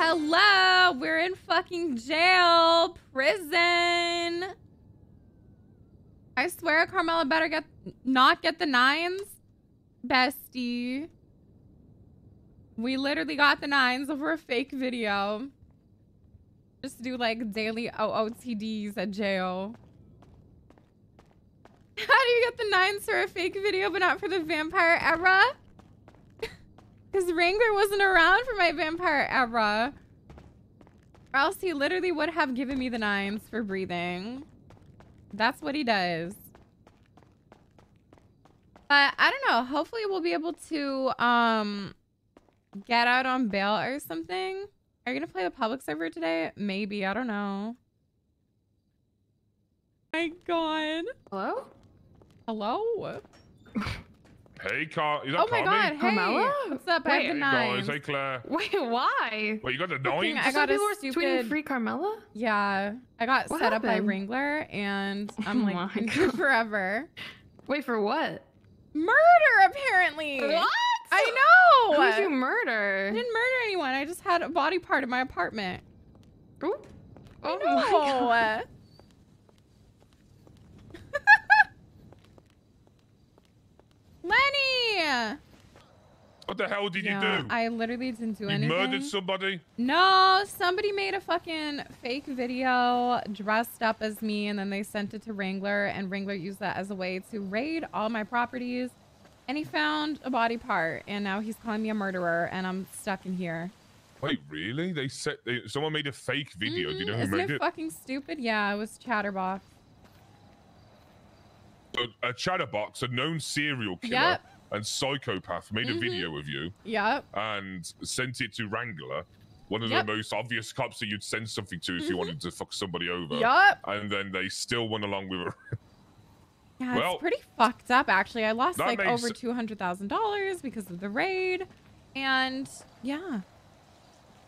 Hello, we're in fucking jail, prison. I swear Carmella better get not get the nines. Bestie. We literally got the nines over a fake video. Just do like daily OOTDs at jail. How do you get the nines for a fake video but not for the vampire era? Because Wrangler wasn't around for my vampire era. Or else he literally would have given me the nines for breathing. That's what he does. But I don't know. Hopefully we'll be able to um get out on bail or something. Are you gonna play the public server today? Maybe. I don't know. My God. Hello? Hello. Hey, Car. Is that Oh my Carmi? God. Hey. Carmella? What's up? I have the Hey, guys. Hey, Claire. Wait, why? Wait, you got the Fucking- nines? I got Some a people were stupid- tweeting free Carmella? Yeah, I got What set up by? Wrangler, and I'm Oh like my in forever. Wait, for what? Murder, apparently. What? I know. Who'd you murder? I didn't murder anyone. I just had a body part in my apartment. Ooh. I Oh my god. know. Lenny. What the hell did you do? I literally didn't do you anything. murdered somebody? No, somebody made a fucking fake video dressed up as me and then they sent it to Wrangler and Wrangler used that as a way to raid all my properties and he found a body part and now he's calling me a murderer and I'm stuck in here. Wait, really? They said they, someone made a fake video. Do you know who mm-hmm. Isn't made it, it? fucking stupid? Yeah, it was Chatterbox. So, a chatterbox, a known serial killer Yep. and psychopath, made Mhm. a video of you Yep. and sent it to Wrangler, one of Yep. the most obvious cops that you'd send something to if you Mhm. wanted to fuck somebody over. Yup. And then they still went along with it. Yeah, Well, it's pretty fucked up actually. I lost like makes- over two hundred thousand dollars because of the raid, and yeah,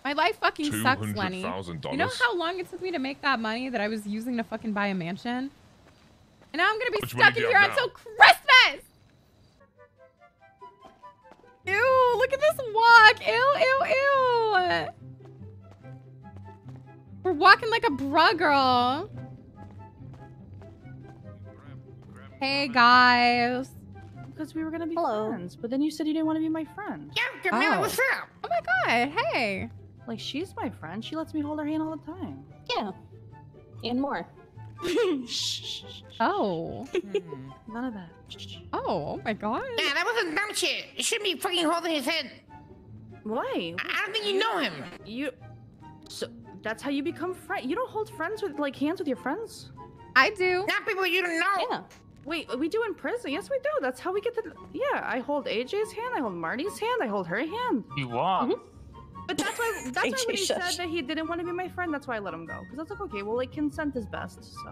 my life fucking sucks, Lenny. You know how long it took me to make that money that I was using to fucking buy a mansion, and now I'm gonna be Which stuck in here have until? Christmas. Ew! Look at this walk. Ew! Ew! Ew! We're walking like a bruh girl. Hey guys. Because we were gonna be Hello. friends, but then you said you didn't want to be my friend. Yeah, Camilla, Oh. what's up? Oh my god, hey. Like she's my friend. She lets me hold her hand all the time. Yeah. And more. Oh. Mm-hmm. None of that. Oh, oh my god. Yeah, that wasn't dumb shit. You shouldn't be fucking holding his head. Why? I I don't think you know him. You. So that's how you become friends. You don't hold friends with like hands with your friends. I do. Not people you don't know. Yeah. Wait, we do in prison. Yes, we do. That's how we get the. Yeah, I hold AJ's hand. I hold Marty's hand. I hold her hand. You what? But that's why. That's why when he said that he didn't want to be my friend. That's why I let him go. Because I was like, okay, well, like consent is best. So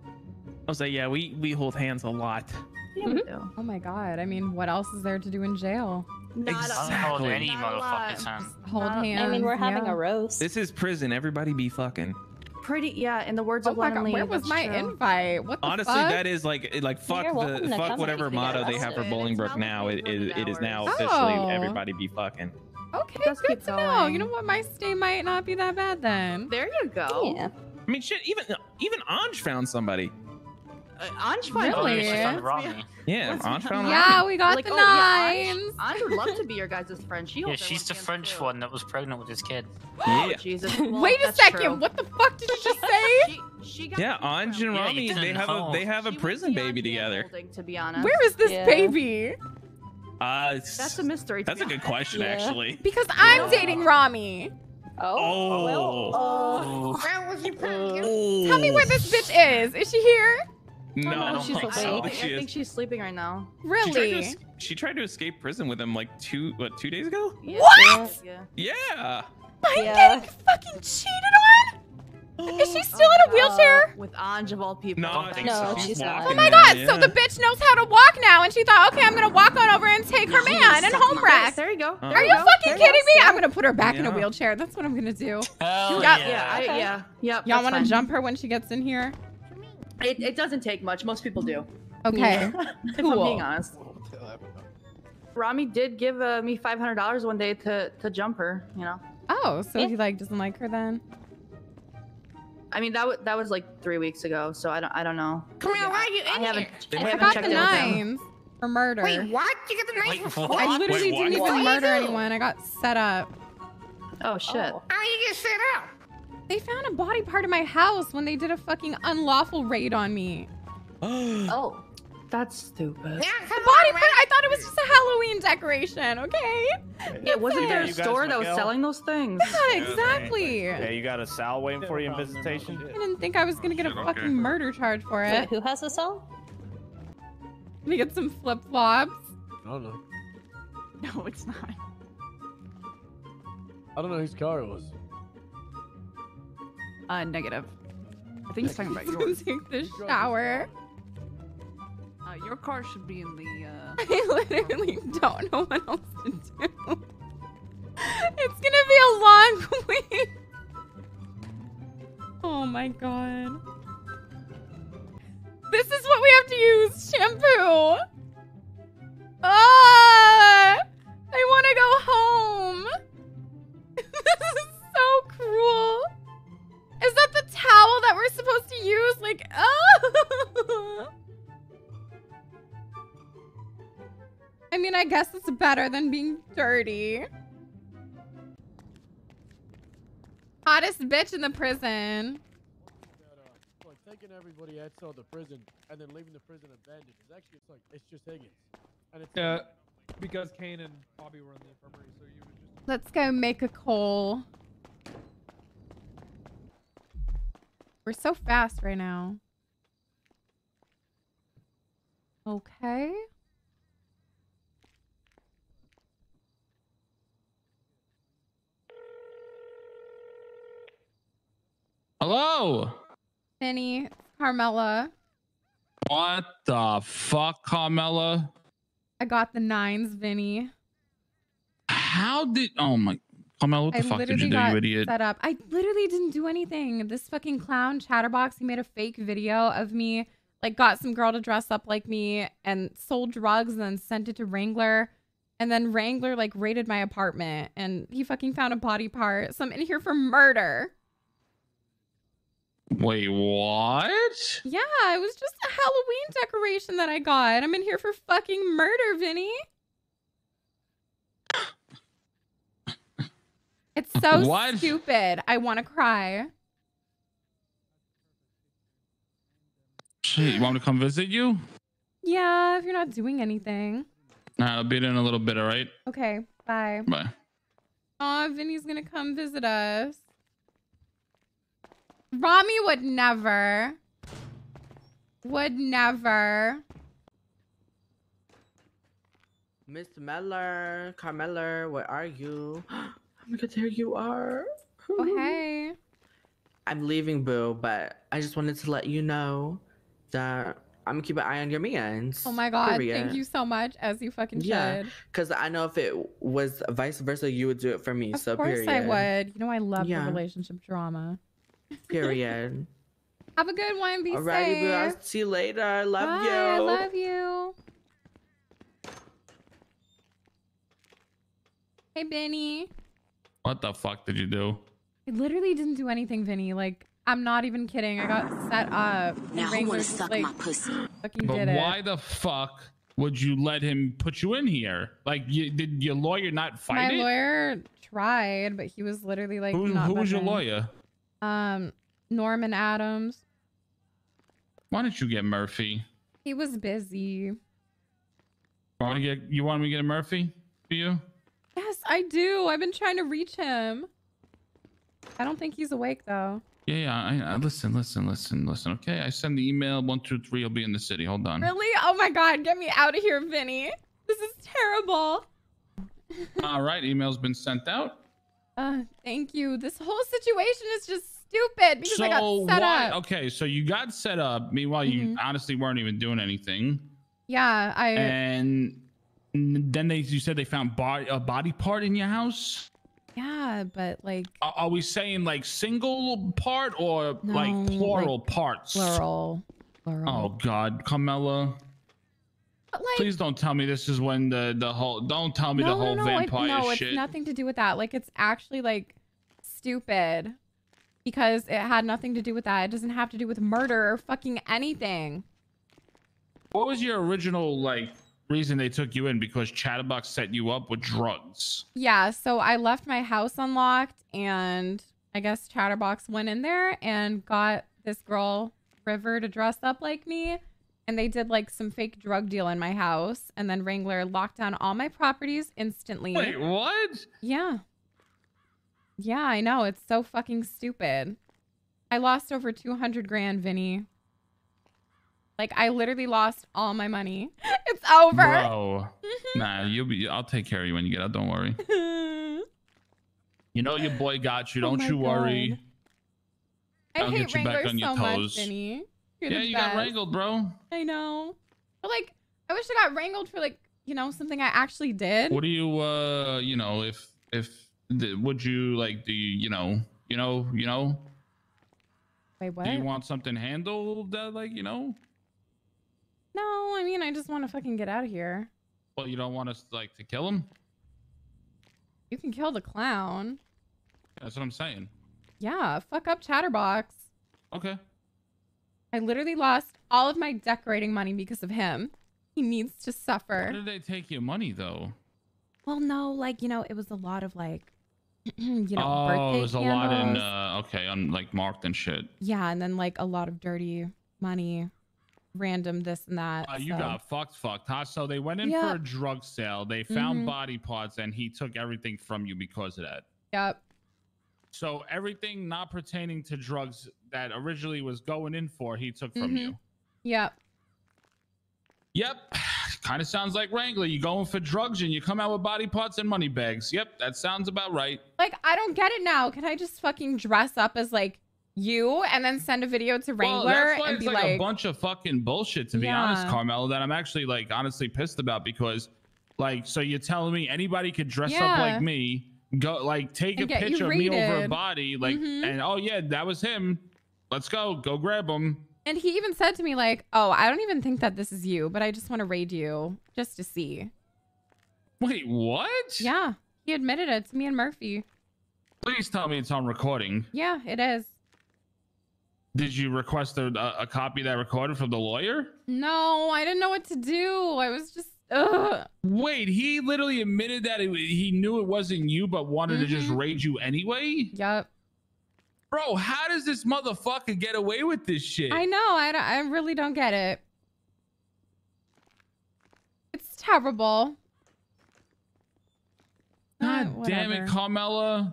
I was like, yeah, we we hold hands a lot. yeah, we mm-hmm. do. Oh my god. I mean, what else is there to do in jail? Not I a- don't hold Exactly. any Not a lot. motherfucker's hand. Hold Not- hands. I mean, we're having yeah. a roast. This is prison. Everybody be fucking. Pretty. Yeah. In the words Oh of my Lennon god, Lee, where was that's my true. invite? What the Honestly, fuck? that is like like fuck You're welcome the to fuck come whatever if motto they have for arrested. Bolingbroke It's not now. like It, it, it is now officially Oh. everybody be fucking. Okay, Just good keep to know. You know what? My stay might not be that bad then. There you go. Yeah. I mean, shit. Even even Anj found somebody. Uh, Anj fine. Oh, Really? yeah, she found Ramee. Yeah, Let's Anj be found. Yeah, Ramee. we got like, the oh, yeah. Anj, Anj would love to be your guys' friend. She Yeah, she's the French too. one that was pregnant with his kid. Yeah. Jesus. Well, Wait a second. true. What the fuck did you just say? She, she got Yeah, the Anj and confirmed. Yeah, Ramee, they didn't have a they have a She went prison baby together. hand-holding, To be honest. Where is this Yeah. baby? Uh, That's a mystery. to That's be a good question, Yeah. actually. Because I'm dating Ramee. Oh. Oh. Well, uh, where was you pregnant? Tell me where this bitch is. Is she here? No, no, I don't she's think I, so. awake. think, She I think she's sleeping right now. She tried, to, Really? she tried to escape prison with him like two what two days ago. Yeah, What? Yeah. Yeah. I'm Yeah. getting fucking cheated on? Is she still in a wheelchair? With Anj of all people. No, don't think No, so. she's not. Oh my now, god, so the bitch knows how to walk now and she thought, okay, I'm gonna walk on over and take her man and home wreck. There you go. Uh, There Are you go. fucking There kidding me? go. I'm gonna put her back in a wheelchair. That's what I'm gonna do. Hell Yeah. yeah. Yeah, I, yeah, yep. Y'all wanna fine. jump her when she gets in here? It, it doesn't take much. Most people do. Okay. if I'm Cool. being honest. Ramee did give uh, me five hundred dollars one day to to jump her. You know. Oh, so Yeah. he like doesn't like her then? I mean that was that was like three weeks ago, so I don't I don't know. Come here, why are you I in haven't. here? I I haven't got the in nines for murder. Wait, what? You got the knife for what? what? I literally Wait, didn't even What murder anyone. I got set up. Oh shit. Oh. How you get set up? They found a body part in my house when they did a fucking unlawful raid on me. Oh. That's stupid. Yeah, come Body on, part? I thought it was just a Halloween decoration, okay? Yeah, wasn't there a You store that was Miguel? selling those things? Yeah, exactly. Yeah, you got a Sal waiting for you in visitation. I didn't think I was gonna get a Shit, okay. fucking murder charge for Wait, it. who has a cell? Let me get some flip flops. I don't know. No, it's not. I don't know whose car it was. Uh, negative. I think he's talking about Let's yours. take the shower. Your car should be in the. Uh... I literally don't know what else to do. It's gonna be a long week. Oh my god. This is what we have to use shampoo. Ah! I want to go home. this is so cruel. Is that the towel that we're supposed to use? Like, oh! I mean, I guess it's better than being dirty. Hottest bitch in the prison. That, uh, like taking everybody outside the prison and then leaving the prison abandoned is actually it's like it's just Higgins. And it's Yeah, because Kane and Bobby were in the infirmary, so you would just. Let's go make a call. We're so fast right now. Okay. Hello. Vinny, it's Carmella. What the fuck, Carmella? I got the nines, Vinny. How did? Oh my, Carmella, what the I fuck did you do, you idiot? set up. I literally didn't do anything. This fucking clown chatterbox, he made a fake video of me, like got some girl to dress up like me and sold drugs and then sent it to Wrangler. And then Wrangler like raided my apartment and he fucking found a body part. So I'm in here for murder. Wait, what? Yeah, it was just a Halloween decoration that I got. I'm in here for fucking murder, Vinny. It's so What? stupid. I want to cry. Shit, you want me to come visit you? Yeah, if you're not doing anything. Nah, I'll be there in a little bit. All right. Okay, bye. Bye. Aw, Vinny's gonna come visit us. Ramee would never. Would never. Miss Meller, Carmella, where are you? oh my god, there you are. Oh, hey. I'm leaving, Boo, but I just wanted to let you know that I'm gonna keep an eye on your mans. Oh my god, thank you so much, as you fucking Yeah, should. because I know if it was vice versa, you would do it for me. Of so course period. I would. You know I love Yeah. the relationship drama. Period. Have a good one. Be Alrighty, safe. Boo. I'll see you later. I love Bye, you. I love you. Hey, Benny. What the fuck did you do? I literally didn't do anything, Vinny. Like, I'm not even kidding. I got set up. and Now who Wrangler wanna suck like, my pussy? Fucking But did it. why the fuck would you let him put you in here? Like, you, did your lawyer not fight My it? lawyer tried, but he was literally like, who not who was your lawyer? Um, Norman Adams. Why didn't you get Murphy? He was busy. Want to get you want me to get a Murphy for you? Yes, I do. I've been trying to reach him. I don't think he's awake though. Yeah, yeah. I, I, listen, listen, listen, listen. Okay, I send the email. One, two, three. I'll be in the city. Hold on. Really? Oh my god, get me out of here, Vinny. This is terrible. All right, email's been sent out. Uh, thank you. This whole situation is just stupid because so I got set why? up. Okay, so you got set up. Meanwhile, you Mhm. honestly weren't even doing anything. Yeah, I And then they, you said they found body, a body part in your house. yeah, but like Are, are we saying like single part or like No, plural parts? plural. Plural. Oh God, Carmella. Like, Please don't tell me this is when the the whole. Don't tell me no, the whole no, no, it- vampire no, shit. it's nothing to do with that. Like, it's actually like stupid because it had nothing to do with that. It doesn't have to do with murder or fucking anything. What was your original like reason they took you in? Because Chatterbox set you up with drugs. Yeah, so I left my house unlocked and I guess Chatterbox went in there and got this girl River to dress up like me and they did like some fake drug deal in my house and then Wrangler locked down all my properties instantly. Wait, what? Yeah. Yeah, I know. It's so fucking stupid. I lost over 200 grand, Vinny. Like I literally lost all my money. It's over. Bro, nah, you'll be. I'll take care of you when you get out. Don't worry. You know your boy got you. Oh Don't my you worry. I I'll hate get you back Wrangler on your so much. Vinny. You're yeah, you best. got wrangled, bro. I know. But like, I wish I got wrangled for like, you know, something I actually did. What do you, uh, you know, if if the, would you like? Do you, you know, you know, you know? Wait, what? Do you want something handled? Uh, like, you know? no, I mean, I just want to fucking get out of here. Well, you don't want us like to kill him. You can kill the clown. That's what I'm saying. Yeah, fuck up Chatterbox. Okay. I literally lost all of my decorating money because of him. He needs to Why suffer. did they take your money though? Well, no, like, you know, it was a lot of like, you know, oh, there's a lot in. Uh, okay, on like marked and shit. Yeah, and then like a lot of dirty money, random this and that. Uh, you so- got fucked, fucked, huh? So they went in Yeah. for a drug sale. They found Mhm. body parts, and he took everything from you because of that. Yep. So everything not pertaining to drugs that originally was going in for, he took from Mhm. you. Yep. Yep. Kind of sounds like Wrangler. You going for drugs and you come out with body parts and money bags. Yep, that sounds about right. Like, I don't get it now. Can I just fucking dress up as like you and then send a video to Well, Wrangler why and be like, like, a bunch of fucking bullshit, to be honest, Carmelo. That I'm actually like honestly pissed about because, like, so you're telling me anybody could dress up like me, go like take And a picture of me over a body, like, Mhm. and oh yeah, that was him. Let's go, go grab him. And he even said to me like, "Oh, I don't even think that this is you, but I just want to raid you just to see." Wait, what? Yeah, he admitted it to me and Murphy. Please tell me it's on recording. Yeah, it is. Did you request a, a, copy of that recorded from the lawyer? No, I didn't know what to do. I was just, ugh. Wait, he literally admitted that it, he knew it wasn't you, but wanted to just Mhm. raid you anyway. Yep. Bro, how does this motherfucker get away with this shit? I know. I, don't- I really don't get it. It's terrible. Uh, God damn it. Carmella.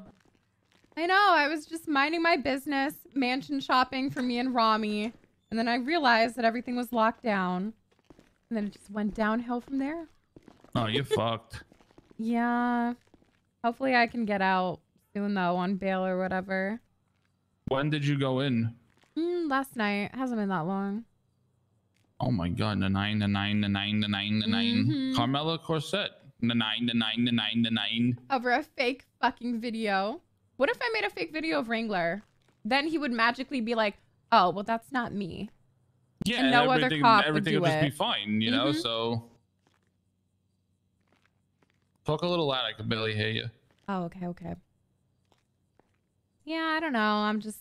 I know. I was just minding my business, mansion shopping for me and Ramee, and then I realized that everything was locked down, and then it just went downhill from there. Oh, you're fucked. Yeah. Hopefully, I can get out soon though, on bail or whatever. When did you go in? Mm, last night hasn't been that long. Oh my god, the nine, the nine, the nine, the nine, the 9 Mhm. Carmella Corset. The nine, the nine, the nine, the nine. over a fake fucking video. What if I made a fake video of Wrangler? Then he would magically be like, "Oh, well, that's not me." Yeah, And no other everything, cop would everything do will just be fine, you know. Mhm. So talk a little loud. I can barely hear you. Oh, okay, okay. Yeah, I don't know. I'm just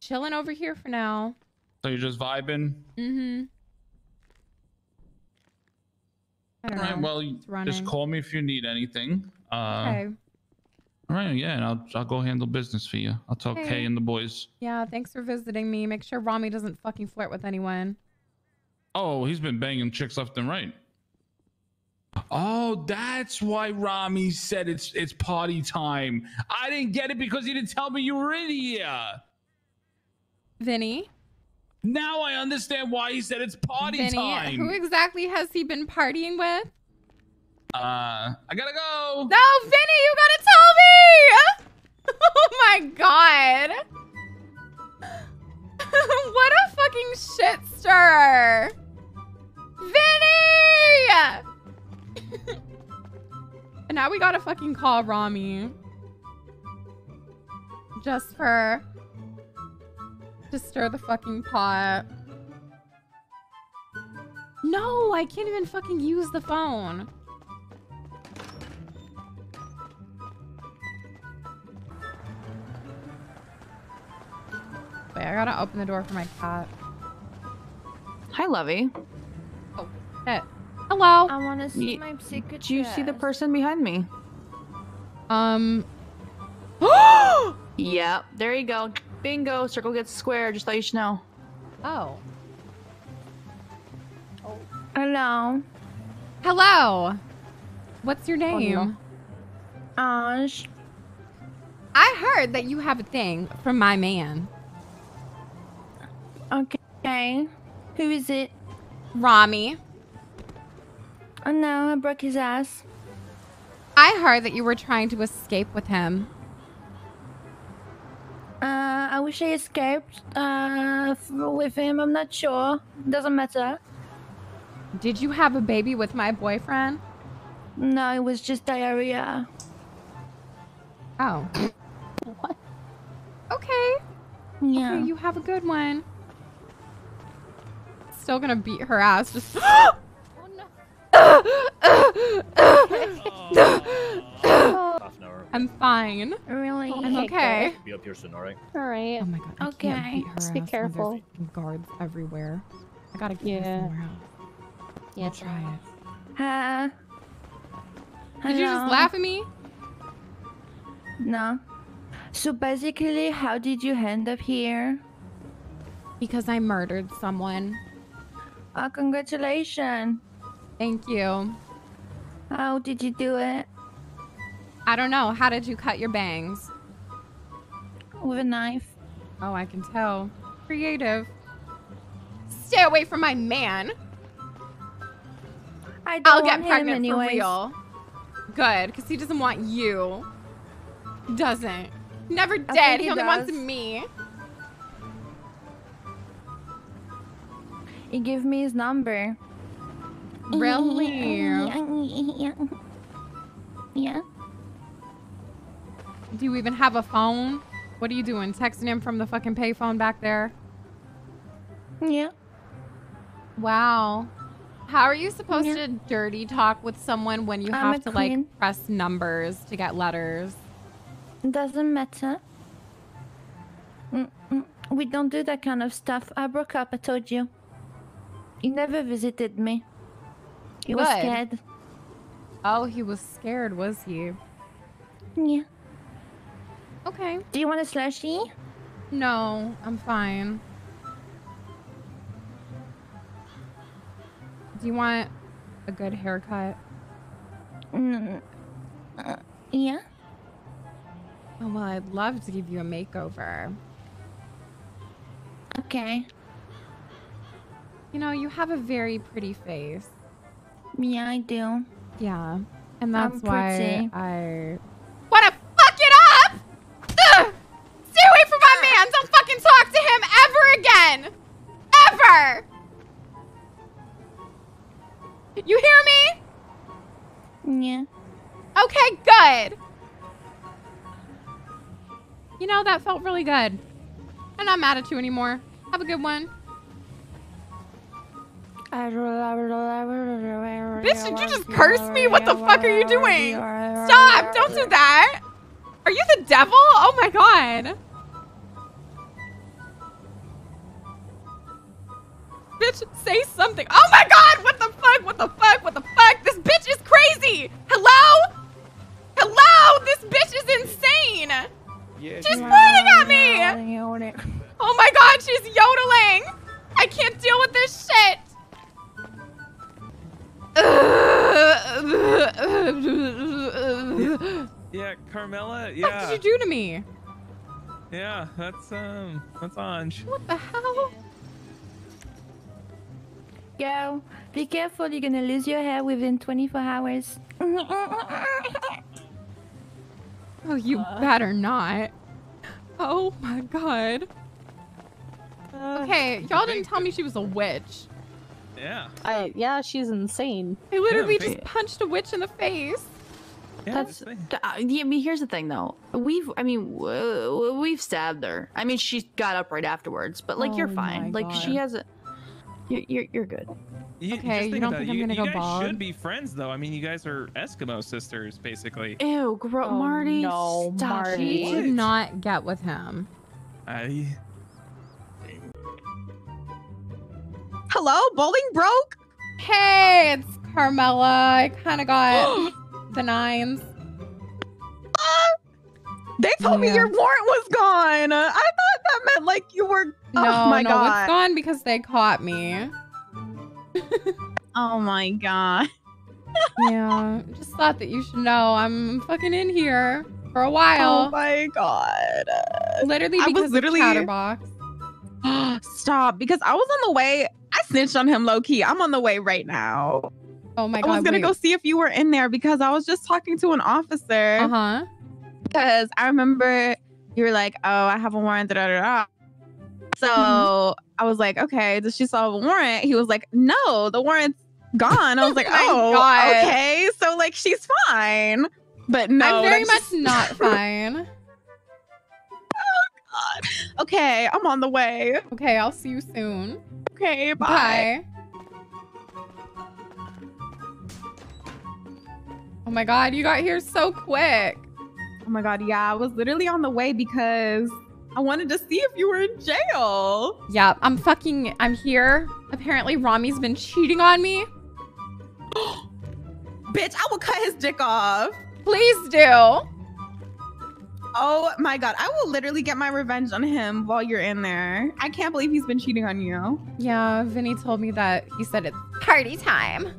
chilling over here for now. So you're just vibing. Mm-hmm. All right. know. Well, you- It's running. just call me if you need anything. Uh, okay. All right. Yeah, and I'll I'll go handle business for you. I'll talk Okay. Kay and the boys. Yeah, thanks for visiting me. Make sure Ramee doesn't fucking flirt with anyone. Oh, he's been banging chicks left and right. Oh, that's why Ramee said it's it's party time. I didn't get it because he didn't tell me you were in here. Vinny? Now I understand why he said it's party Vinny, time. who exactly has he been partying with? uh, I gotta go. No, Vinny, you gotta tell me! Oh my god. what a fucking shit stirrer. Vinny! And now we gotta fucking call Ramee. Just for to stir the fucking pot. No, I can't even fucking use the phone. Wait, I gotta open the door for my cat. Hi, Lovey. Oh, Shit. Hello. I want to see Ye- my secret. Do you see the person behind me? Um. Yep. There you go. Bingo. Circle gets square. Just thought you should know. oh. Hello, Hello. What's your name? Ange. I heard that you have a thing from my man, Okay. Who is it? Ramee. Oh no, I broke his ass. I heard that you were trying to escape with him. Uh, I wish I escaped. Uh, with him, I'm not sure. Doesn't matter. Did you have a baby with my boyfriend? No, it was just diarrhea. Oh. what? Okay. Yeah. Okay, you have a good one. Still gonna beat her ass. Just. Half an hour. I'm fine. Really? I'm okay. Be up here soon, alright? All right. Oh my god. I Okay, can't beat her just be when careful. guards everywhere. I gotta get her Yeah. somewhere else. Yeah. I'll try it. Huh? Did you just laugh at me? No. So basically, how did you end up here? Because I murdered someone. Oh, congratulations. Thank you. How did you do it? I don't know. How did you cut your bangs? With a knife. Oh, I can tell. Creative. Stay away from my man. I don't I'll get want him pregnant anyways. for real. Good, because he doesn't want you. Doesn't. Never did. he He only wants me. He gave me his number. Really? Yeah. Do you even have a phone? What are you doing? Texting him from the fucking payphone back there? Yeah. Wow. How are you supposed Yeah. to dirty talk with someone when you I'm have to like press numbers to get letters? Doesn't matter. We don't do that kind of stuff. I broke up, I told you. He never visited me. He was scared. Oh, he was scared, was he? Yeah. Okay. Do you want a slushy? No, I'm fine. Do you want a good haircut? Mm. Uh, yeah. Oh, well, I'd love to give you a makeover. Okay. You know, you have a very pretty face. Yeah, I do. Yeah. And I'm that's why pretty. I want to fuck it up! Ugh! Stay away from my man! Don't fucking talk to him ever again! Ever! You hear me? Yeah. Okay, good. You know, that felt really good. I'm not mad at you anymore. Have a good one. Bitch, did you just curse me? What the fuck are you doing? Stop! Don't do that! Are you the devil? Oh my god. Bitch, say something. Oh my god! What the fuck? What the fuck? What the fuck? This bitch is crazy! Hello? Hello? This bitch is insane! Yeah, She's pointing at me! Oh my god, she's yodeling! I can't deal with this shit! Yeah, Carmella. Yeah. What did you do to me? yeah. That's um, that's Ange. What the hell? Girl, be careful, you're gonna lose your hair within 24 hours. Oh, you better not. Oh my god. Okay, y'all didn't tell me she was a witch. Yeah. I yeah, she's insane. I literally Yeah, just punched a witch in the face. Yeah, That's. this uh, yeah, I mean, here's the thing, though. We've, I mean, w- we've stabbed her. I mean, she got up right afterwards, but like, you're Oh fine. my Like, she has a. You're, you're, you're good. You, Okay, just you don't about think it. I'm you, gonna you go guys bald? should be friends, though. I mean, you guys are Eskimo sisters, basically. Ew, gro- Oh, Marty. no, stop Marty. She it. did not get with him. I. Hello, bowling broke. Hey, it's Carmella. I kind of got the nines. They told me Yeah. your warrant was gone. Uh, I thought that meant like you were. No, oh my no, god. it's gone because they caught me. Oh my god. Yeah, just thought that you should know I'm fucking in here for a while. Oh my god. literally I was because literally- of Chatterbox. Stop, because I was on the way. Snitched on him low key. I'm on the way right now. Oh my god. I was gonna wait. go see if you were in there because I was just talking to an officer. Uh huh. Because I remember you were like, "Oh, I have a warrant." Da, da, da. So Mm-hmm. I was like, "Okay, does she still have a warrant?" He was like, "No, the warrant's gone." I was like, "Oh, God. okay." So like, she's fine. But no, I'm very much not fine. Oh god. Okay, I'm on the way. Okay, I'll see you soon. Okay, bye. Bye. Oh my god, you got here so quick. Oh my god, yeah, I was literally on the way because I wanted to see if you were in jail. Yeah, I'm fucking I'm here. Apparently Ramee's been cheating on me. Bitch, I will cut his dick off. Please do. Oh my god, I will literally get my revenge on him while you're in there. I can't believe he's been cheating on you. Yeah, Vinny told me that he said it's party time.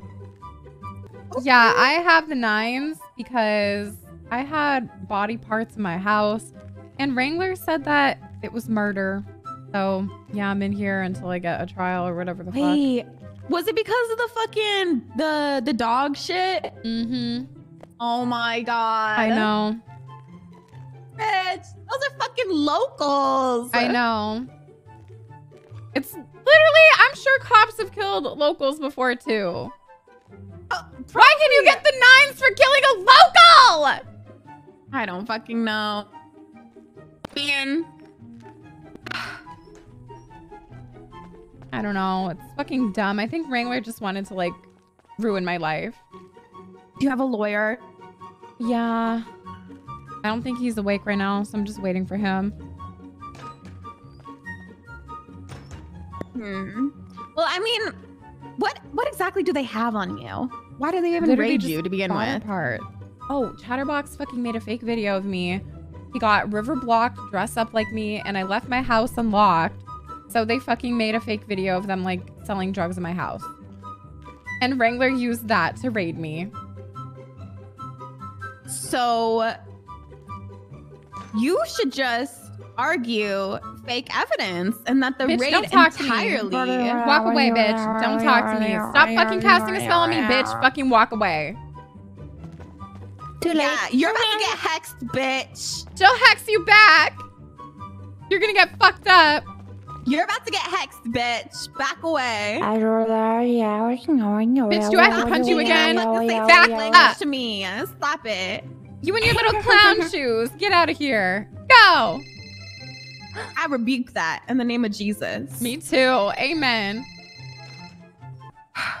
Yeah, I have the nines because I had body parts in my house, and Wrangler said that it was murder. So yeah, I'm in here until I get a trial or whatever the fuck. Wait, was it because of the fucking the the dog shit? Mm-hmm. Oh my god. I know. Those are fucking locals. I know. It's literally, I'm sure cops have killed locals before too. Uh, Why can you get the nines for killing a local? I don't fucking know. Man. I don't know. It's fucking dumb. I think Wrangler just wanted to like ruin my life. Do you have a lawyer? Yeah. I don't think he's awake right now, so I'm just waiting for him. Hmm. Well, I mean, what what exactly do they have on you? Why do they even Literally raid you to begin with? apart. Oh, Chatterbox fucking made a fake video of me. He got river blocked, dressed up like me, and I left my house unlocked. So they fucking made a fake video of them like selling drugs in my house. And Wrangler used that to raid me. So you should just argue fake evidence and that the Bitch, raid don't talk to me. entirely. Walk away, bitch. Don't talk to me. Stop fucking casting a spell on me, bitch. Fucking walk away. Too late. Yeah, you're about to get hexed, bitch. She'll hex you back. You're gonna get fucked up. You're about to get hexed, bitch. Back away. Bitch, do I have to punch you again? Back up. to me. Stop it. You and your little clown shoes. Get out of here. Go. I rebuke that in the name of Jesus. Me too. Amen.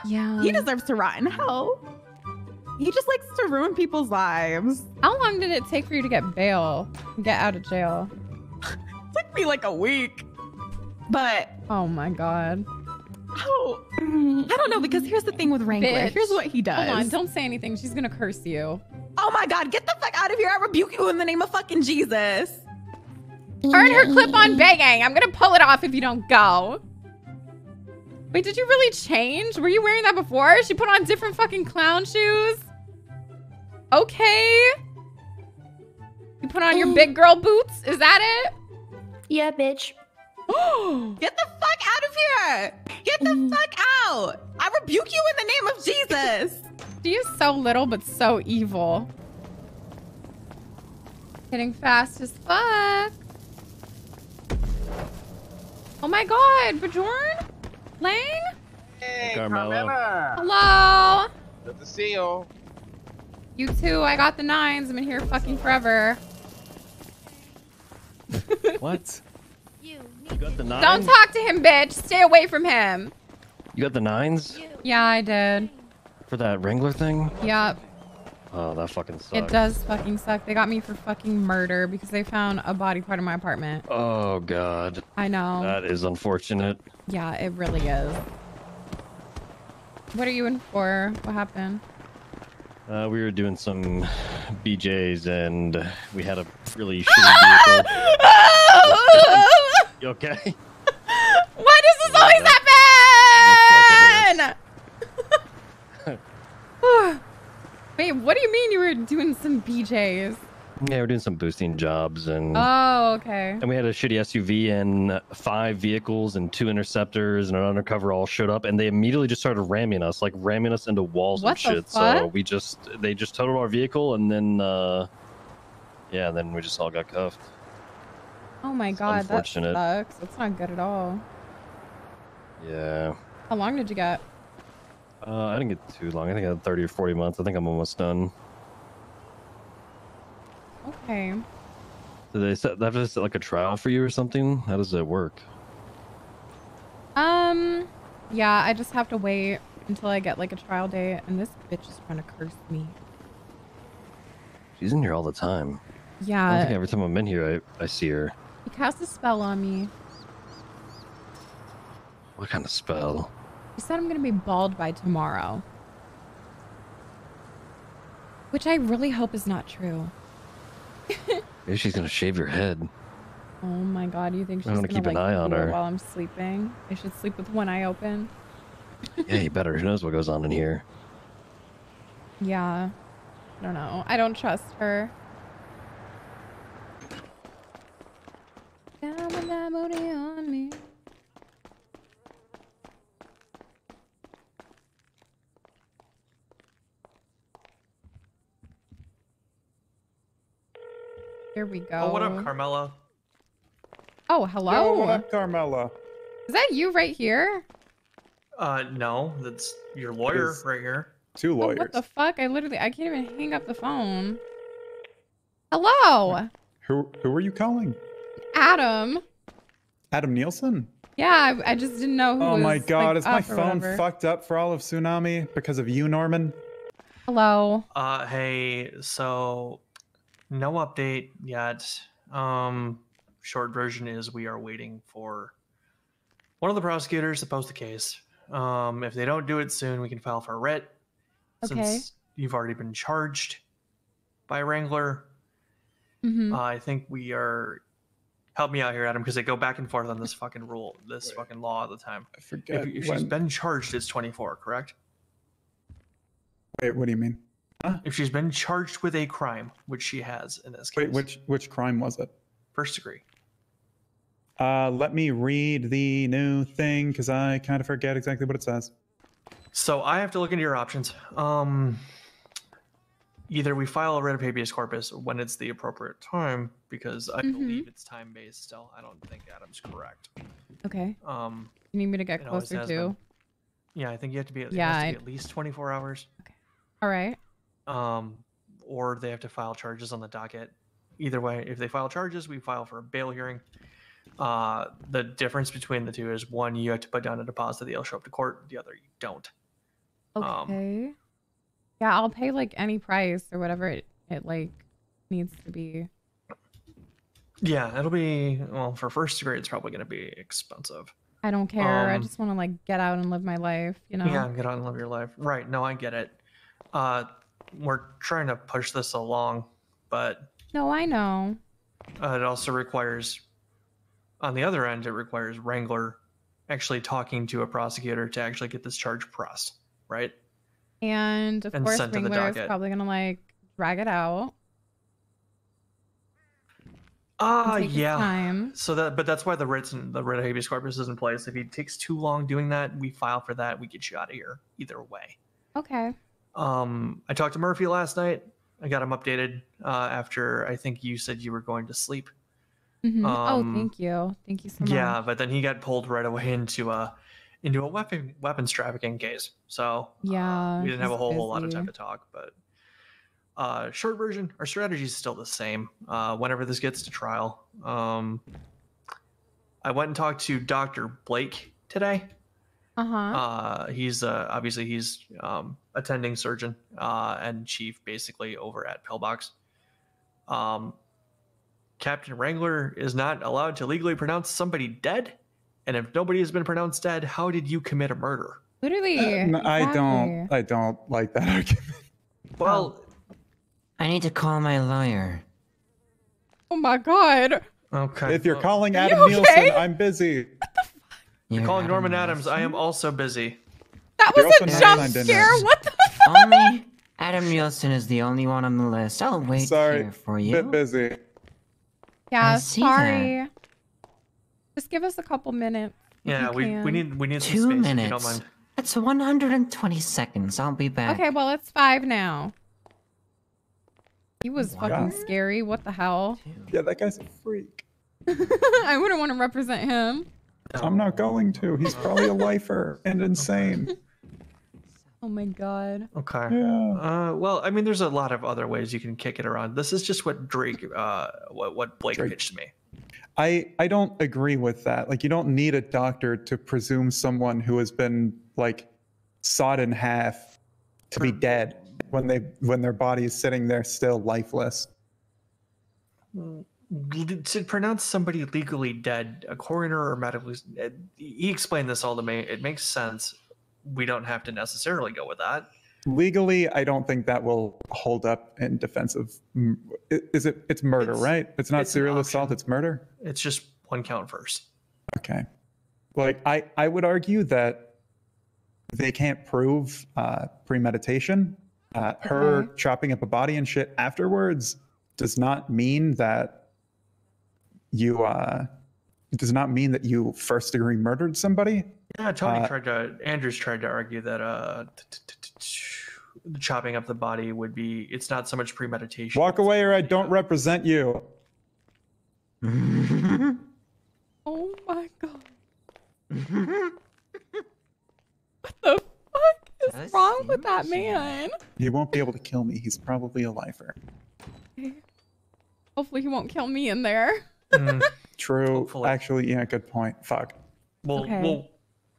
Yeah. He deserves to rot in hell. He just likes to ruin people's lives. How long did it take for you to get bail? Get out of jail? took me like a week. But Oh my god. oh, mm, I don't know because here's the thing with Wrangler. Bitch. Here's what he does. Hold on, don't say anything. She's gonna curse you. Oh my god, get the fuck out of here. I rebuke you in the name of fucking Jesus. Earn her clip on begging. I'm gonna pull it off if you don't go. Wait, did you really change? Were you wearing that before? She put on different fucking clown shoes. Okay. You put on your oh. big girl boots. Is that it? Yeah, bitch. Get the fuck out of here. Get the mm. fuck out. I rebuke you in the name of Jesus. She is so little but so evil. Getting fast as fuck. Oh my god, Bajorn? Lang? Hey, Carmella. Hello? Good to see you. You too, I got the nines. I'm in here fucking forever. What? You got the nines? Don't talk to him, bitch. Stay away from him. You got the nines Yeah, I did. For that Wrangler thing? Yep. Oh, that fucking sucks. It does fucking suck. They got me for fucking murder because they found a body part in my apartment. Oh god. I know. That is unfortunate. Yeah, it really is. What are you in for? What happened? Uh, we were doing some BJ's and we had a really shitty vehicle. You okay? Why does this always happen? Wait, what do you mean you were doing some BJ's? Yeah, we're doing some boosting jobs and Oh, okay. and we had a shitty SUV and five vehicles and two interceptors and an undercover all showed up and they immediately just started ramming us, like ramming us into walls What and shit. So fuck? we just they just totaled our vehicle and then uh yeah, then we just all got cuffed. Oh my god, that unfortunate. sucks. That's not good at all. Yeah. How long did you get? Uh, I didn't get too long. I think I had 30 or 40 months. I think I'm almost done. Okay. Do they set, they have to set like a trial for you or something? How does it work? Um, yeah, I just have to wait until I get like a trial date, and this bitch is trying to curse me. She's in here all the time. I Yeah, think every time I'm in here, I, I see her. he cast a spell on me. What kind of spell? He said I'm gonna be bald by tomorrow. Which I really hope is not true. Maybe she's gonna shave your head. Oh my god, you think she's I'm gonna, gonna keep an eye on her. while I'm sleeping? I should sleep with one eye open. yeah, you better. Who knows what goes on in here? Yeah. I don't know. I don't trust her. Down with that booty on me. Here we go. Oh, what up, Carmella? Oh, hello. Yo, what up, Carmella? Is that you right here? Uh, no, that's your lawyer Is- right here. Two lawyers. what the fuck? I literally I can't even hang up the phone. Hello, Who who are you calling? Adam. Adam Nielsen? Yeah, I, I just didn't know who Oh was, my god, like, is my phone whatever. fucked up for all of Tsunami because of you, Norman? Hello. Uh, hey, so no update yet. Um, short version is we are waiting for one of the prosecutors to post the case. Um, if they don't do it soon, we can file for a writ. Okay. Since you've already been charged by Wrangler, Mhm. uh, I think we are. Help me out here, Adam, because they go back and forth on this fucking rule, this fucking law all the time. I forget If, if she's when- been charged, it's 24, correct? Wait, what do you mean? If she's been charged with a crime, which she has in this case, Wait, which which crime was it? first degree. Uh, let me read the new thing because I kind of forget exactly what it says. So I have to look into your options. Um, either we file a writ of habeas corpus when it's the appropriate time, because I Mhm. believe it's time based still. I don't think Adam's correct. Okay. Um, You need me to get it always closer has too? been. yeah, I think you have to be. It Yeah, has to I- be at least 24 hours. All right. Um, or they have to file charges on the docket. Either way, if they file charges, we file for a bail hearing. Uh, the difference between the two is one, you have to put down a deposit, they'll show up to court. The other, you don't. Um, Okay. yeah, I'll pay like any price or whatever it, it like needs to be. Yeah, it'll be well for first degree. It's probably going to be expensive. I don't care. I Um, just want to like get out and live my life, you know? Yeah, get out and live your life. Right? No, I get it. Uh, we're trying to push this along, but No, I know. uh, it also requires, on the other end, it requires Wrangler actually talking to a prosecutor to actually get this charge pressed. Right? And of And course, sent to the Wrangler is probably gonna like drag it out. Ah, his yeah. So that, but that's why the writs and the writ of habeas corpus is in place. If he takes too long doing that, we file for that. We get you out of here. Either way. Okay. Um, I talked to Murphy last night. I got him updated uh, after I think you said you were going to sleep. Mhm. Um, oh, thank you. Thank you so much. Yeah, but then he got pulled right away into a into a weapon weapons trafficking case. So Yeah. we didn't have a whole, whole lot of time to talk. But uh, short version, our strategy is still the same. Uh, whenever this gets to trial, um, I went and talked to Doctor Blake today. Uh-huh. Uh, he's uh, obviously he's um, attending surgeon uh, and chief basically over at Pillbox. Um, Captain Wrangler is not allowed to legally pronounce somebody dead, and if nobody has been pronounced dead, how did you commit a murder? Literally. Uh, no, I don't. I don't like that argument. Well, I need to call my lawyer. Oh my god. Okay. If you're well, calling You Adam okay? Nielsen, I'm busy. You're calling Norman Adams, I am also busy. That You're was a jump scare. What the Only Adam Nielsen is the only one on the list. I'll wait Sorry, here for you. Bit you. busy. Yeah, I see sorry. Just give us a couple minutes. Yeah, you we, we need we need some Two space if you don't minutes. mind. That's 120 seconds. I'll be back. Okay, well it's five now. He was Wow. fucking scary. What the hell? Yeah, that guy's a freak. I wouldn't want to represent him. I'm not going to. He's probably a lifer and insane. Oh my god. Okay. Yeah. Uh, well, I mean, there's a lot of other ways you can kick it around. This is just what Drake, uh, what what Blake Drake. pitched me. I I don't agree with that. Like you don't need a doctor to presume someone who has been like sawed in half to be dead when they when their body is sitting there still lifeless. L- To pronounce somebody legally dead, a coroner or medical, uh, he explained this all to me. It makes sense. We don't have to necessarily go with that. Legally, I don't think that will hold up in defense of. Is it? It's murder, It's- right? It's not it's serial assault. It's murder. It's just one count first. Okay. Like I, I would argue that they can't prove uh, premeditation. Uh, her Okay. chopping up a body and shit afterwards does not mean that you uh, it does not mean that you first degree murdered somebody. Yeah, Tony Uh, tried to. Andrews tried to argue that uh, chopping up the body would be. It's not so much premeditation. Walk away, or I don't represent you. Oh my god. what the fuck is That wrong with that man? He won't be able to kill me. He's probably a lifer. Hopefully he won't kill me in there. Mm, True. Hopefully. Actually, yeah, good point. Fuck. we'll, Okay. we'll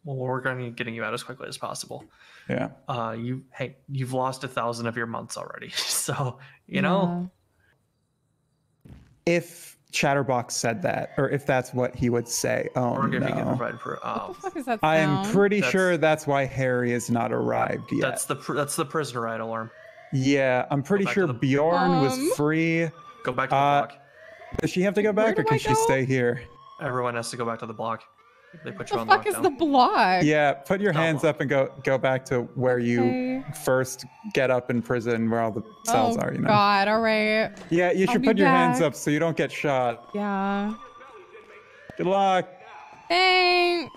we'll work on getting you out as quickly as possible. Yeah. Uh, you hey, you've lost a thousand of your months already, so you know. If Chatterbox said that, or if that's what he would say, oh Or if you can no. provide for. What the fuck is that I am pretty That's- sure that's why Harry has not arrived yet. that's the pr- that's the prisoner right alarm. yeah, I'm pretty sure the- Bjorn Um, was free. Go back to the Uh, block. Does she have to go back, or can I she go? stay here? Everyone has to go back to the block. They put you the on fuck is lockdown. the block? Yeah, put your hands Double. up and go go back to where you first get up in prison, where all the cells oh are. You know. god, alright. Yeah, you I'll should be put your hands up so you don't get shot. Yeah. Good luck. Thanks.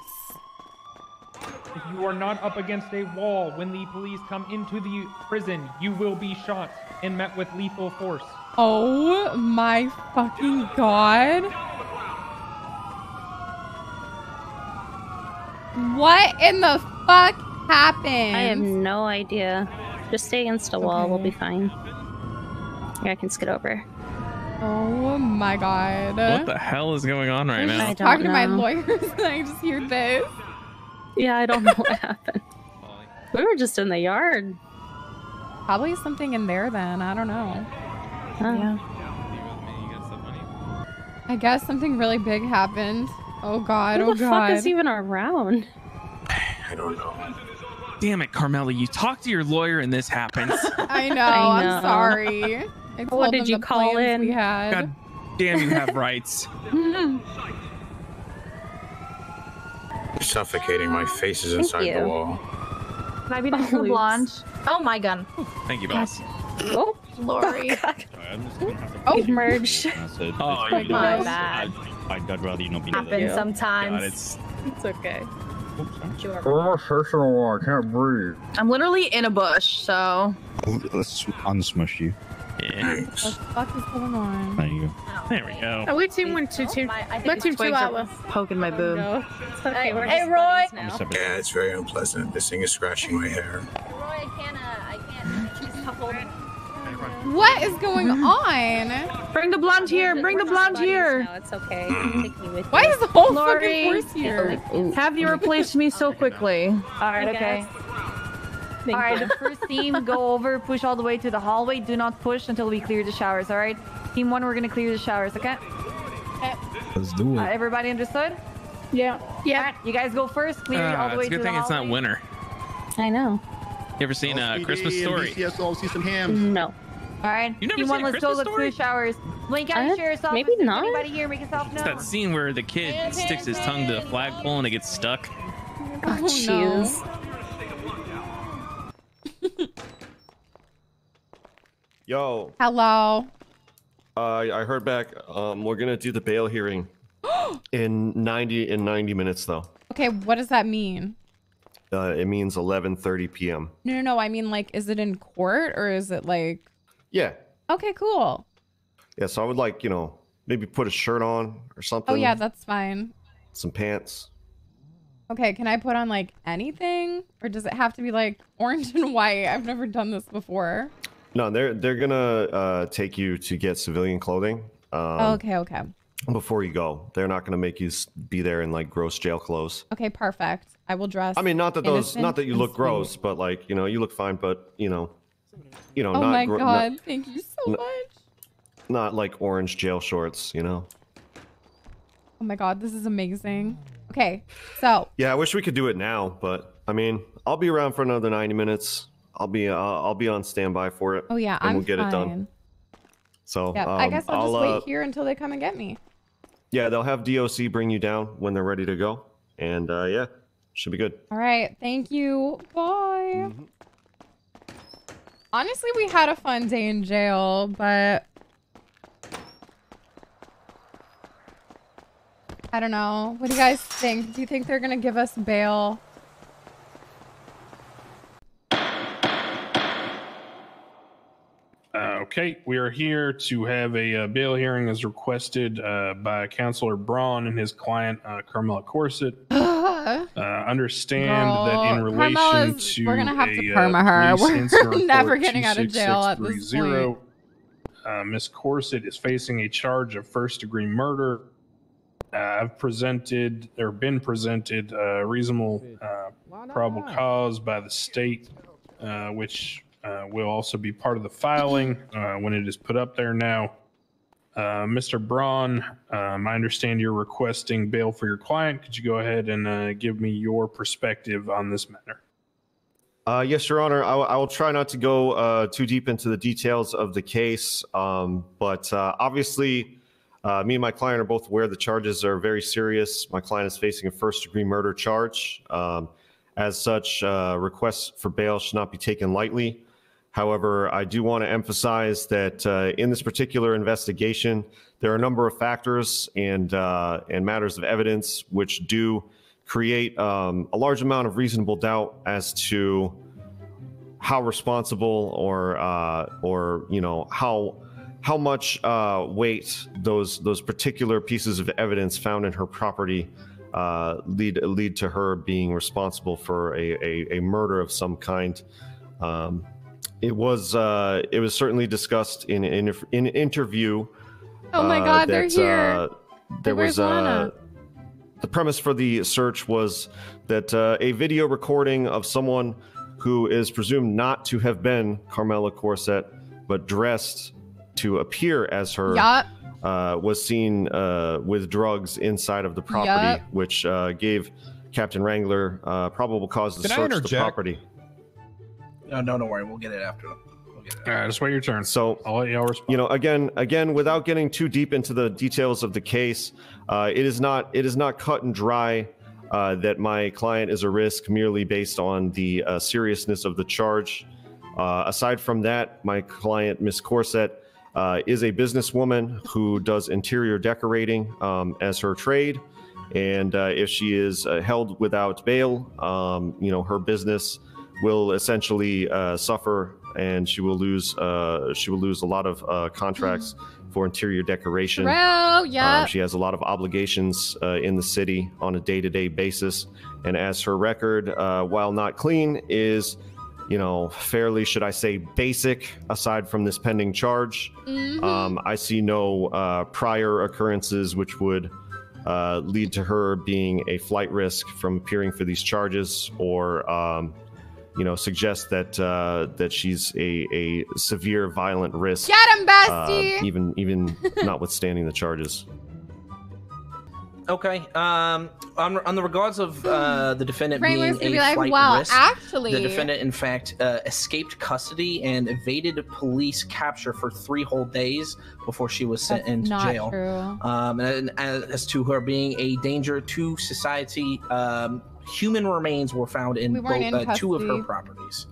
If you are not up against a wall when the police come into the prison, you will be shot and met with lethal force. Oh my fucking god. What in the fuck happened? I have no idea. Just stay against a wall. We'll be fine. Yeah, I can skid over. Oh my god. What the hell is going on right now? I just don't talking to my lawyers and I just hear this. Yeah, I don't know what happened. We were just in the yard. Probably something in there then. I don't know. Huh. I guess something really big happened. Oh god, Who oh the god. fuck is even around? I don't know. Damn it, Carmella, you talk to your lawyer and this happens. I know, I I'm sorry. I told What did them you the call plans in? We had. God damn, you have rights. Suffocating. My face is Thank inside you. the wall. Can I be next to the blonde? Oh my god. Thank you, boss. Oh, Lori. oh. merged. Oh, My you bad. I'd, I'd, I'd rather you not be Happens that. sometimes. God, it's It's okay. I can't breathe. I'm literally in a bush, so. Let's unsmush you. yeah. What the fuck is going on? There you go. There we go. Oh, we team went to two. Went to two hours. Poking my boob. No, it's okay. We're Hey, Roy. buddies I'm a now. separate. Yeah, it's very unpleasant. This thing is scratching my hair. Roy, I can't. Uh, I can't. She's coupled. What is going on? Bring the blonde here. Bring the blonde here. No, it's okay. Take me with Why you. is the whole Lori, fucking force here? Have you replaced me so quickly? All right, I okay. guess. All right, the first team go over, push all the way to the hallway. Do not push until we clear the showers. All right. Team one, we're gonna clear the showers. Okay. Let's do Uh, everybody understood? Yeah. Yeah. you guys go first. Clear all Uh, the way to it's a to good the thing it's not hallway. winter. I know. You ever seen uh, Christmas Story? Yes, all see some ham. No. All right. You never Team one, seen a let's go. Christmas Let's Story? showers. Blink out Uh, your sheriff's office. maybe Is not. Anybody here? Make yourself It's known. that scene where the kid sticks his tongue to the flagpole and it gets stuck. Oh, jeez. Yo, Hello. uh, I heard back. Um, we're gonna do the bail hearing in 90 in 90 minutes though. Okay, what does that mean? Uh, it means 11:30 p.m. No, no, no. I mean, like, is it in court or is it like? Yeah, Okay, cool. yeah. So I would like you know maybe put a shirt on or something. Oh yeah, that's fine. some pants. Okay, can I put on like anything, or does it have to be like orange and white? I've never done this before. No, they're they're gonna uh, take you to get civilian clothing. Um, Oh, okay, okay, Before you go, they're not gonna make you be there in like gross jail clothes. okay, perfect. I will dress. I mean, not that those, not that you look sweet. gross, but like you know, you look fine, but you know, you know, Oh not my god, not, thank you so much. not like orange jail shorts, you know. Oh my god, this is amazing. Okay, so Yeah, I wish we could do it now, but I mean, I'll be around for another ninety minutes. I'll be uh, I'll be on standby for it. oh yeah, and I'm we'll get fine. it done. So Yeah, I um, guess I'll, just wait uh, here until they come and get me. Yeah, they'll have DOC bring you down when they're ready to go, and uh, yeah, should be good. All right, thank you. Bye. Mm-hmm. Honestly, we had a fun day in jail, but I don't know. What do you guys think? Do you think they're gonna give us bail? Uh, okay, we are here to have a uh, bail hearing as requested uh, by Counselor Braun and his client, uh, Carmella Corset. Uh, understand that in relation Carmella's- to we're gonna have to a, karma uh, her. police We're never getting out of jail at this 26630, Uh, Miss Corset is facing a charge of first degree murder. Uh, I've presented or been presented uh, reasonable uh, probable cause by the state, uh, which uh, will also be part of the filing uh, when it is put up there now. Uh, Mr. Braun, um, I understand you're requesting bail for your client. Could you go ahead and uh, give me your perspective on this matter? Uh, yes, Your Honor. I, will- try not to go uh, too deep into the details of the case, um, but uh, obviously, uh, me and my client are both aware the charges are very serious. My client is facing a first-degree murder charge. Um, as such, requests for bail should not be taken lightly. However, I do want to emphasize that uh, in this particular investigation, there are a number of factors and uh, and matters of evidence which do create um, a large amount of reasonable doubt as to how responsible or uh, or you know how how much uh, weight those those particular pieces of evidence found in her property uh, lead lead to her being responsible for a, a, a murder of some kind. Um, it was uh, it was certainly discussed in in, in an interview. Oh my uh, God, they're here. Uh, there Where's was uh, Lana? the premise for the search was that uh, a video recording of someone who is presumed not to have been Carmella Corset, but dressed to appear as her, Yup. uh, was seen uh, with drugs inside of the property, Yup. which uh, gave Captain Wrangler uh, probable cause to Can I search the property. No, no, don't worry. We'll get it after. We'll get it. All right, just wait your turn. So I'll let y'all respond. you know again again without getting too deep into the details of the case uh, it is not it is not cut and dry uh, that my client is a risk merely based on the uh, seriousness of the charge uh, aside from that my client miss corset uh, is a businesswoman who does interior decorating um, as her trade and uh, if she is uh, held without bail um, you know her business will essentially uh, suffer and she will lose uh, she will lose a lot of uh, contracts for interior decoration. Terrell, Um, she has a lot of obligations uh, in the city on a day-to-day basis, and as her record, uh, while not clean, is you know, fairly, should I say, basic aside from this pending charge. Mhm. Um, I see no uh, prior occurrences which would uh, lead to her being a flight risk from appearing for these charges or. Um, you know, suggest that uh, that she's a, a severe violent risk. Get him, uh, even even notwithstanding the charges. Okay. Um, on, on the regards of uh, the defendant Wrangler's being gonna a be like, flight "Wow, risk, actually-" the defendant in fact uh, escaped custody and evaded police capture for three whole days before she was sent That's into not jail. true. Um, and, and as to her being a danger to society, um, human remains were found in We both, in uh, two of her properties.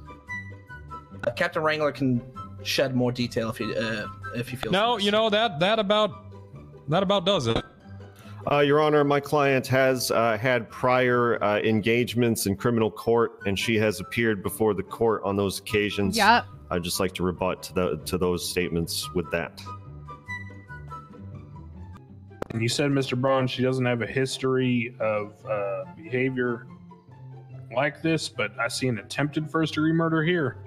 Uh, Captain Wrangler can shed more detail if he uh, if he feels. No, you know that that about that about does it. Uh, Your Honor, my client has uh, had prior uh, engagements in criminal court, and she has appeared before the court on those occasions. Yep. I'd just like to rebut to, the, to those statements with that. And you said, Mr. Braun, she doesn't have a history of uh, behavior like this, but I see an attempted first degree murder here.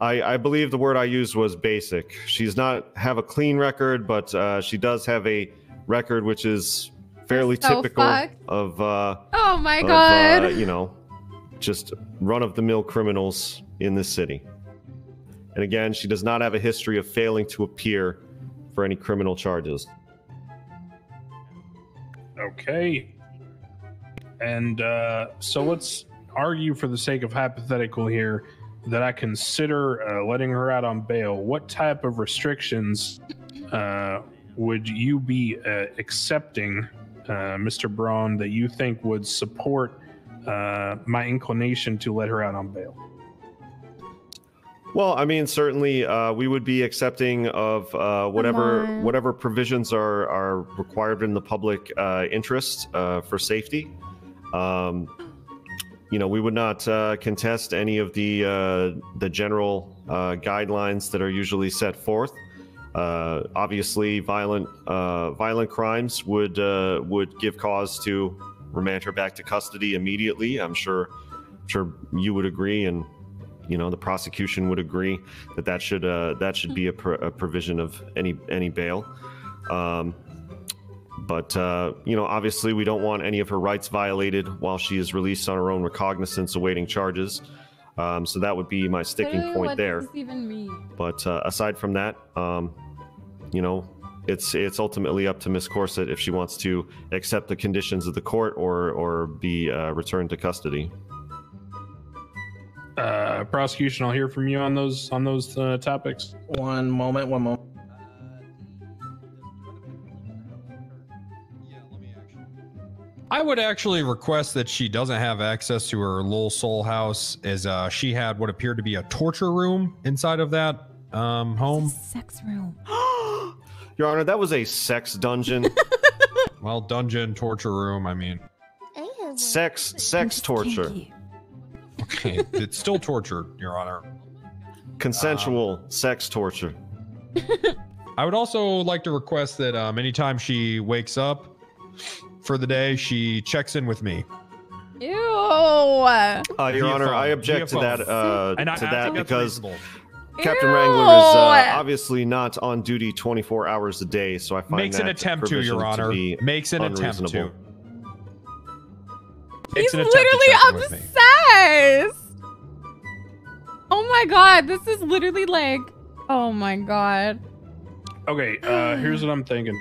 I, I believe the word I used was basic. She's not have a clean record, but uh, she does have a record which is fairly so typical fucked. of. Uh, Oh my of, god. Uh, you know, just run of the mill criminals in this city. And again, she does not have a history of failing to appear for any criminal charges. Okay. And uh, so let's argue for the sake of hypothetical here that I consider uh, letting her out on bail. What type of restrictions uh, would you be uh, accepting, uh, Mr. Braun, that you think would support uh, my inclination to let her out on bail? Well, I mean, certainly uh, we would be accepting of uh, whatever whatever provisions are are required in the public uh, interest uh, for safety. Um, you know, we would not uh, contest any of the uh, the general uh, guidelines that are usually set forth. Uh, obviously, violent uh, violent crimes would uh, would give cause to remand her back to custody immediately. I'm sure, sure you would agree, and you know the prosecution would agree that that should uh, that should be a, pr- a provision of any any bail. Um, but uh, you know, obviously, we don't want any of her rights violated while she is released on her own recognizance, awaiting charges. Um, so that would be my sticking point there. does this even mean? But uh, aside from that, um, you know, it's it's ultimately up to Miss Corset if she wants to accept the conditions of the court or or be uh, returned to custody. Uh, prosecution, I'll hear from you on those on those uh, topics. One moment, one moment. I would actually request that she doesn't have access to her Lowell Soul house, as uh, she had what appeared to be a torture room inside of that um, home. Sex room. Your Honor, that was a sex dungeon. well, dungeon, torture room. I mean, sex sex torture. okay, it's still torture, Your Honor. Consensual sex torture. I would also like to request that um, anytime she wakes up for the day, she checks in with me. Ew. Uh, Your Honor, phone. I object to that. Uh, And I- to I that because. Captain Ew. Wrangler is uh, obviously not on duty 24 hours a day, so I find Makes an attempt to, Your Honor. be Makes an attempt to. He's Makes an attempt to literally obsessed. Oh my god, this is literally like, oh my god. Okay, uh, here's what I'm thinking.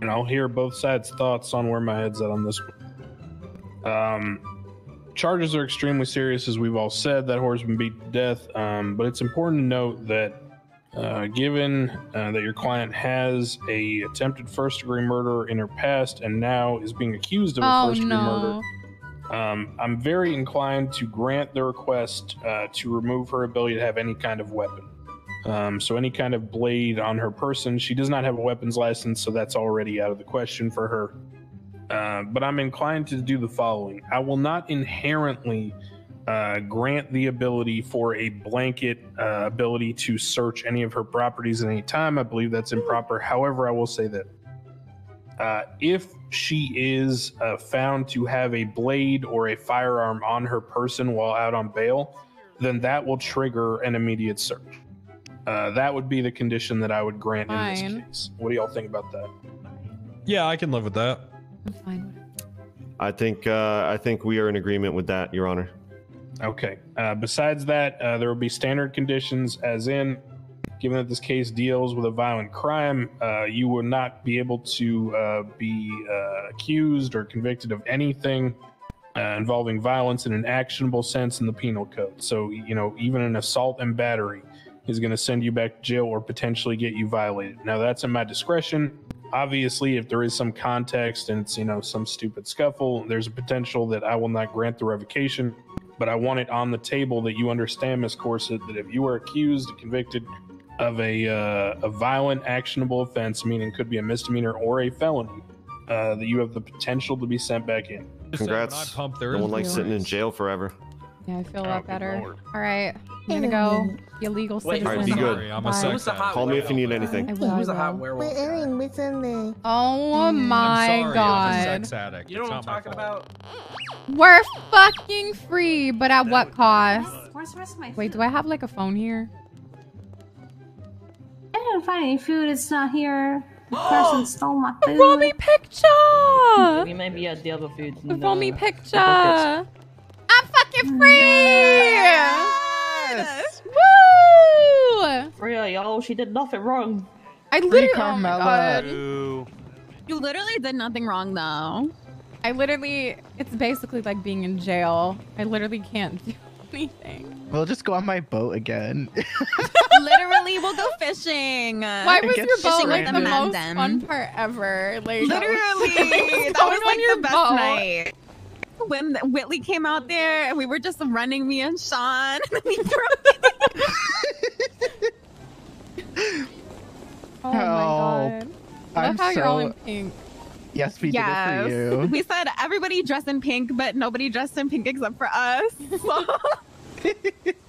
And I'll hear both sides' thoughts on where my head's at on this one. Um, charges are extremely serious, as we've all said. That horse been beat to death. Um, but it's important to note that, uh, given uh, that your client has a attempted first degree murder in her past and now is being accused of a Oh first degree no. murder, um, I'm very inclined to grant the request uh, to remove her ability to have any kind of weapon. Um, so any kind of blade on her person, she does not have a weapons license, so that's already out of the question for her. Uh, but I'm inclined to do the following: I will not inherently uh, grant the ability for a blanket uh, ability to search any of her properties at any time. I believe that's improper. However, I will say that Uh, if she is uh, found to have a blade or a firearm on her person while out on bail, then that will trigger an immediate search. Uh, that would be the condition that I would grant in this case. What do y'all think about that? Yeah, I can live with that. I think uh, I think we are in agreement with that, Your Honor. Okay. Uh, besides that, uh, there will be standard conditions, as in, given that this case deals with a violent crime, uh, you will not be able to uh, be uh, accused or convicted of anything uh, involving violence in an actionable sense in the penal code. So, you know, even an assault and battery is going to send you back to jail or potentially get you violated. Now, that's in my discretion. Obviously, if there is some context and it's, you know, some stupid scuffle, there's a potential that I will not grant the revocation but I want it on the table that you understand, Miss Corset, that if you are accused and convicted of a uh, a violent, actionable offense, meaning could be a misdemeanor or a felony, uh, that you have the potential to be sent back in. Congrats. pumped, no one likes sitting in jail forever. Yeah, I feel a oh, lot better. Lord. All right, I'm gonna go. Be a legal Wait, citizen. all right, be good. I'm a sex. Call me if you need anything. I will, I Who's a hot will. werewolf? Aaron, what's in there? Oh my I'm sorry, I'm a god. sex addict. You know It's what I'm talking about? We're fucking free, but at what cost? Where's the rest of my Wait, do I have like a phone here? I didn't find any food. It's not here. The person stole my food. Roll me picture. We might be at the other foods. Roll me picture. I'm fucking free. Woo! For real, y'all. She did nothing wrong. I literally. Oh my god. You literally did nothing wrong though. I literally. It's basically like being in jail. I literally can't do anything. We'll just go on my boat again. literally, we'll go fishing. Why was gets your boat fishing like with the the most men. fun part ever? Like Literally, What's that was on like your the best boat? night. When Whitley came out there and we were just running me and Sean. and we threw- Oh my god. I I'm love how you're all in pink. Yes, we did it for you. We said everybody dressed in pink, but nobody dressed in pink except for us. So-